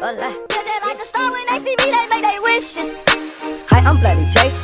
They Like a star when they see me, they make their wishes. Hi, I'm Bloody Jay.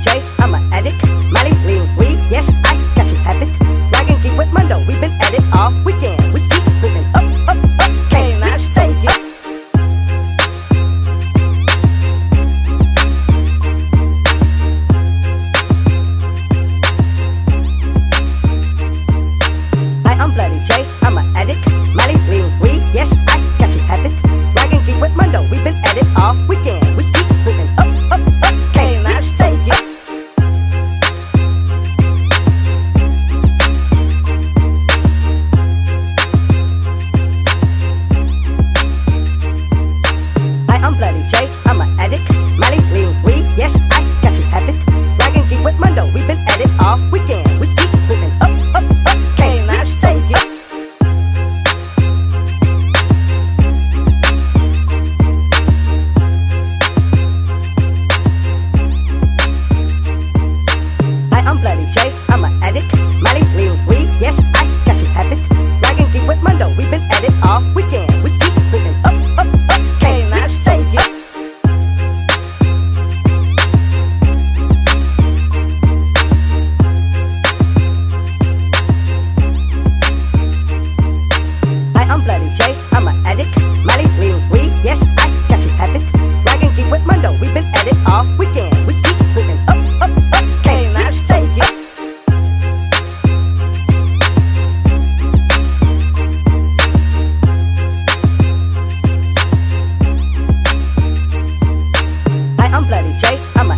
J off. We get Bloody Jay, I'm a